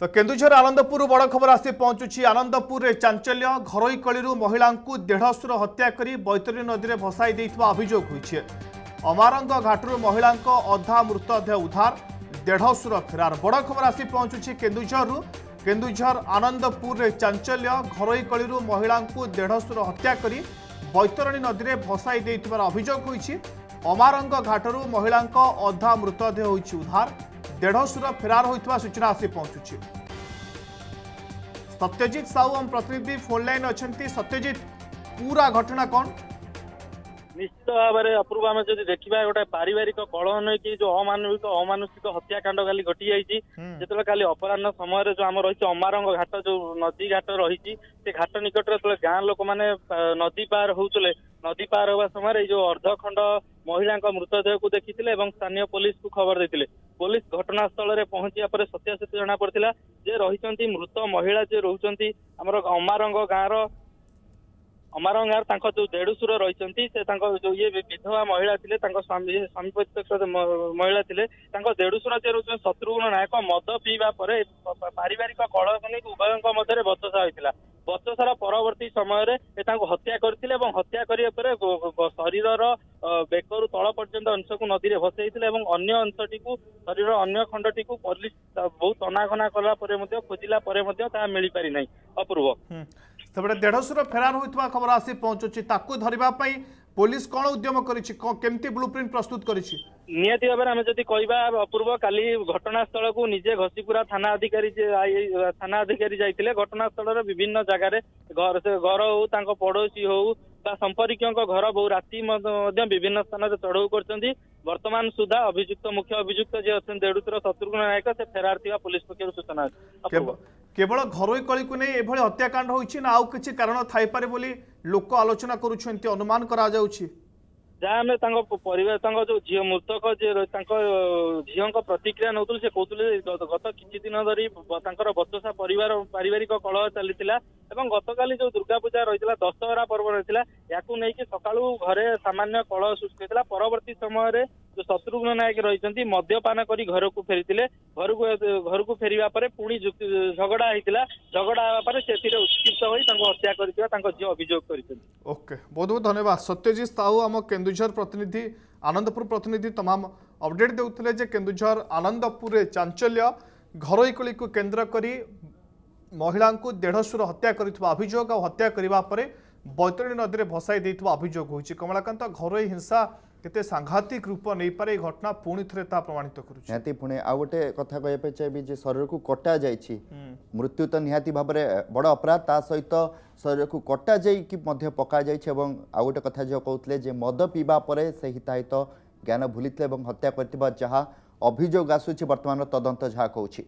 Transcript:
ତ କେନ୍ଦୁଝର ଆନନ୍ଦପୁର ବଡ଼ ଖବର ଆସି ପହଞ୍ଚୁଛି। ଆନନ୍ଦପୁରରେ ଚାଞ୍ଚଲ୍ୟ ଘରୋଇ କଳିରୁ ମହିଳାଙ୍କୁ ଦେଢ଼ଶୁର ହତ୍ୟା କରି ବୈତରଣୀ ନଦୀରେ ଭସାଇ ଦେଇଥିବା ଅଭିଯୋଗ ହୋଇଛି। ଅମାରଙ୍ଗ ଘାଟରୁ ମହିଳାଙ୍କ ଅଧା ମୃତଦେହ ଉଦ୍ଧାର ଦେଢ଼ଶୁର ଫେରାର। ବଡ଼ ଖବର ଆସି ପହଞ୍ଚୁଛି କେନ୍ଦୁଝରରୁ। କେନ୍ଦୁଝର ଆନନ୍ଦପୁରରେ ଚାଞ୍ଚଲ୍ୟ ଘରୋଇ କଳିରୁ ମହିଳାଙ୍କୁ ଦେଢ଼ଶୁର ହତ୍ୟା କରି ବୈତରଣୀ ନଦୀରେ ଭସାଇ ଦେଇଥିବାର ଅଭିଯୋଗ ହୋଇଛି। ଅମାରଙ୍ଗ ଘାଟରୁ ମହିଳାଙ୍କ ଅଧା ମୃତଦେହ ହୋଇଛି ଉଦ୍ଧାର। ଦେଢ଼ଶୁର ଫେରାର ହୋଇଥିବା ସୂଚନା ଆସି ପହଞ୍ଚୁଛି। ସତ୍ୟଜିତ ସାହୁ ଆମ ପ୍ରତିନିଧି ଫୋନ୍ ଲାଇନ୍ ଅଛନ୍ତି। ସତ୍ୟଜିତ ପୁରା ଘଟଣା କ'ଣ? ନିଶ୍ଚିତ ଭାବରେ ଅପୂର୍ବ ଆମେ ଯଦି ଦେଖିବା ଗୋଟେ ପାରିବାରିକ କଳହ ନେଇକି ଯୋଉ ଅମାନବିକ ଅମାନୁଷିକ ହତ୍ୟାକାଣ୍ଡ କାଲି ଘଟି ଯେତେବେଳେ କାଲି ଅପରାହ୍ନ ସମୟରେ ଯୋଉ ଆମର ରହିଛି ଅମାରଙ୍ଗ ଘାଟ ଯୋଉ ନଦୀ ଘାଟ ରହିଛି ସେ ଘାଟ ନିକଟରେ ଯେତେବେଳେ ଗାଁ ଲୋକମାନେ ନଦୀ ପାର ହଉଥିଲେ ନଦୀ ପାର ହେବା ସମୟରେ ଏଇ ଯୋଉ ଅର୍ଦ୍ଧଖଣ୍ଡ ମହିଳାଙ୍କ ମୃତଦେହକୁ ଦେଖିଥିଲେ ଏବଂ ସ୍ଥାନୀୟ ପୋଲିସକୁ ଖବର ଦେଇଥିଲେ। ପୋଲିସ ଘଟଣାସ୍ଥଳରେ ପହଞ୍ଚିବା ପରେ ସତ୍ୟାସତ୍ୟ ଜଣା ପଡିଥିଲା ଯେ ରହିଛନ୍ତି ମୃତ ମହିଳା ଯିଏ ରହୁଛନ୍ତି ଆମର ଅମାରଙ୍ଗ ଗାଁର ଅମାରଙ୍ଗ ଗାଁରେ ତାଙ୍କ ଯୋଉ ଦେଢୁଶୁର ରହିଛନ୍ତି ସେ ତାଙ୍କ ଯୋଉ ଇଏ ବିଧବା ମହିଳା ଥିଲେ ତାଙ୍କ ସ୍ୱାମୀ ସ୍ୱାମୀ ମହିଳା ଥିଲେ ତାଙ୍କ ଦେଢୁଶୁର ଯିଏ ରହୁଛନ୍ତି ଶତ୍ରୁଘ୍ନ ନାୟକ ମଦ ପିଇବା ପରେ ପାରିବାରିକ କଳହକୁ ନେଇ ଉଭୟଙ୍କ ମଧ୍ୟରେ ବଚସା ହୋଇଥିଲା। ବଚସାର ପରବର୍ତ୍ତୀ ସମୟରେ ସେ ତାଙ୍କୁ ହତ୍ୟା କରିଥିଲେ ଏବଂ ହତ୍ୟା କରିବା ପରେ ଶରୀରର ବେକରୁ ତଳ ପର୍ଯ୍ୟନ୍ତ ଅଂଶକୁ ନଦୀରେ ଭସେଇଥିଲେ ଏବଂ ଅନ୍ୟ ଅଂଶଟିକୁ ଶରୀରର ଅନ୍ୟ ଖଣ୍ଡଟିକୁ ପୋଲିସ ବହୁତ ଅନାଘନା କଲା ପରେ ମଧ୍ୟ ଖୋଜିଲା ପରେ ମଧ୍ୟ ତାହା ମିଳିପାରି ନାହିଁ ଅପୂର୍ବ। ସେପଟେ ଦେଢ଼ଶୁର ଫେରାର ହୋଇଥିବା ଖବର ଆସି ପହଞ୍ଚୁଛି। ତାକୁ ଧରିବା ପାଇଁ ପୋଲିସ କ'ଣ ଉଦ୍ୟମ କରିଛି? କ'ଣ କେମିତି ବ୍ଲୁ ପ୍ରିଣ୍ଟ ପ୍ରସ୍ତୁତ କରିଛି? ନିହାତି ଭାବରେ ଆମେ ଯଦି କହିବା ଅପୂର୍ବ କାଲି ଘଟଣାସ୍ଥଳକୁ ନିଜେ ଘଷିପୁରା ଥାନା ଅଧିକାରୀ ଯେ ଆଇ- ଥାନା ଅଧିକାରୀ ଯାଇଥିଲେ। ଘଟଣାସ୍ଥଳର ବିଭିନ୍ନ ଜାଗାରେ ଘର ସେ ଘର ହଉ ତାଙ୍କ ପଡୋଶୀ ହଉ ବା ସମ୍ପର୍କୀୟଙ୍କ ଘର ବହୁ ରାତି ମଧ୍ୟ ମଧ୍ୟ ବିଭିନ୍ନ ସ୍ଥାନରେ ଚଢଉ କରିଛନ୍ତି। ବର୍ତ୍ତମାନ ସୁଦ୍ଧା ଅଭିଯୁକ୍ତ ମୁଖ୍ୟ ଅଭିଯୁକ୍ତ ଯିଏ ଅଛନ୍ତି ଦେଢୁଶୁର ଶତ୍ରୁଘ୍ନ ନାୟକ ସେ ଫେରାର ଥିବା ପୋଲିସ ପକ୍ଷରୁ ସୂଚନା ଅଛି। ଅପୂର୍ବ। କେବ- କେବଳ ଘରୋଇ କଳିକୁ ନେଇ ଏଭଳି ହତ୍ୟାକାଣ୍ଡ ହୋଇଛି ନା ଆଉ କିଛି କାରଣ ଥାଇପାରେ ବୋଲି ଲୋକ ଆଲୋଚନା କରୁଛନ୍ତି ଅନୁମାନ କରାଯାଉଛି? ଯାହା ଆମେ ତାଙ୍କ ପ- ପରିବାର ତାଙ୍କ ଯୋଉ ଝିଅ ମୃତକ ଯିଏ ରହି- ତାଙ୍କ ଅ, ଝିଅଙ୍କ ପ୍ରତିକ୍ରିୟା ନଉଥିଲେ ସେ କହୁଥିଲେ ଯେ ଗତ- ଗତ କିଛି ଦିନ ଧରି ବ- ତାଙ୍କର ବଚସା ପରିବାର ପାରିବାରିକ କଳହ ଚାଲିଥିଲା। ଏବଂ ଗତକାଲି ଯୋଉ ଦୁର୍ଗା ପୂଜା ରହିଥିଲା ଦଶହରା ପର୍ବ ରହିଥିଲା ୟାକୁ ନେଇକି ସକାଳୁ ଘରେ ସାମାନ୍ୟ କଳହ ସୃଷ୍ଟି ହୋଇଥିଲା। ପରବର୍ତ୍ତୀ ସମୟରେ ଯୋଉ ଶତ୍ରୁଘ୍ନ ନାୟକ ରହିଛନ୍ତି ମଦ୍ୟପାନ କରି ଘରକୁ ଫେରିଥିଲେ। ଘରକୁ ଘରକୁ ଫେରିବା ପରେ ପୁଣି ଯୁକ୍ତି- ଝଗଡା ହେଇଥିଲା। ଝଗଡା ହେବା ପରେ ସେଥିରେ ଉତ୍କ୍ଷିପ୍ତ ହୋଇ ତାଙ୍କୁ ହତ୍ୟା କରିଥିବା ତାଙ୍କ ଝିଅ ଅଭିଯୋଗ କରିଛନ୍ତି। ଓକେ ବହୁତ ବହୁତ ଧନ୍ୟବାଦ। ସତ୍ୟଜିତ ସାହୁ ଆମ କେନ୍ଦୁଝର ପ୍ରତିନିଧି ଆନନ୍ଦପୁର ପ୍ରତିନିଧି ତମାମ ଅପଡେଟ୍ ଦେଉଥିଲେ ଯେ କେନ୍ଦୁଝର ଆନନ୍ଦପୁରରେ ଚାଞ୍ଚଲ୍ୟ ଘରୋଇ କଳିକୁ କେନ୍ଦ୍ର କରି ମହିଳାଙ୍କୁ ଦେଢ଼ଶୁର ହତ୍ୟା କରିଥିବା ଅଭିଯୋଗ ଆଉ ହତ୍ୟା କରିବା ପରେ ବୈତରଣୀ ନଦୀରେ ଭସାଇ ଦେଇଥିବା ଅଭିଯୋଗ ହୋଇଛି। କମଳାକାନ୍ତ ଘରୋଇ ହିଂସା କେତେ ସାଂଘାତିକ ରୂପ ନେଇପାରେ ଏହି ଘଟଣା ପୁଣି ଥରେ ତାହା ପ୍ରମାଣିତ କରୁଛି। ନିହାତି ପୁଣି ଆଉ ଗୋଟେ କଥା କହିବା ପାଇଁ ଚାହିଁବି ଯେ ଶରୀରକୁ କଟା ଯାଇଛି। ମୃତ୍ୟୁ ତ ନିହାତି ଭାବରେ ବଡ଼ ଅପରାଧ ତା ସହିତ ଶରୀରକୁ କଟା ଯାଇକି ମଧ୍ୟ ପକାଯାଇଛି ଏବଂ ଆଉ ଗୋଟେ କଥା ଯେଉଁ କହୁଥିଲେ ଯେ ମଦ ପିଇବା ପରେ ସେ ହିତାହିତ ଜ୍ଞାନ ଭୁଲିଥିଲେ ଏବଂ ହତ୍ୟା କରିଥିବା ଯାହା ଅଭିଯୋଗ ଆସୁଛି ବର୍ତ୍ତମାନର ତଦନ୍ତ ଯାହା କହୁଛି।